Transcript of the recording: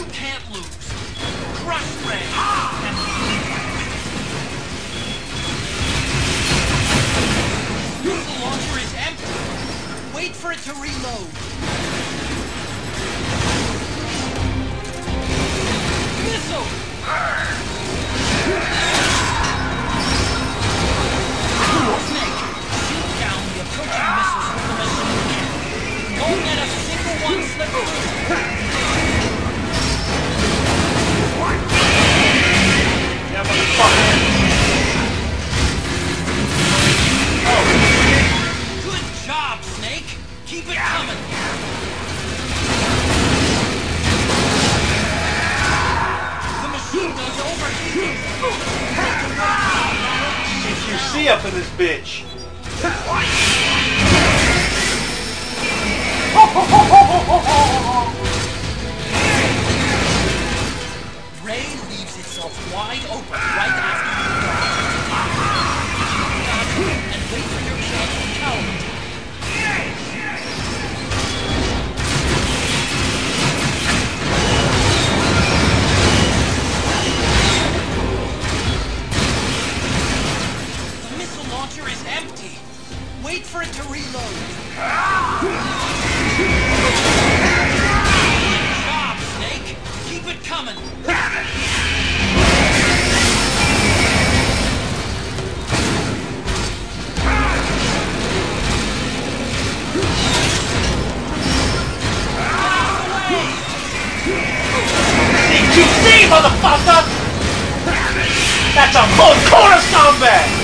You can't lose. Crush Red. The launcher is empty. Wait for it to reload. Keep it. The machine. If you see up in this bitch. Ray leaves itself wide open Wait for it to reload. Good job, Snake. Keep it coming. CQC, motherfucker! That's a close corner scumbag!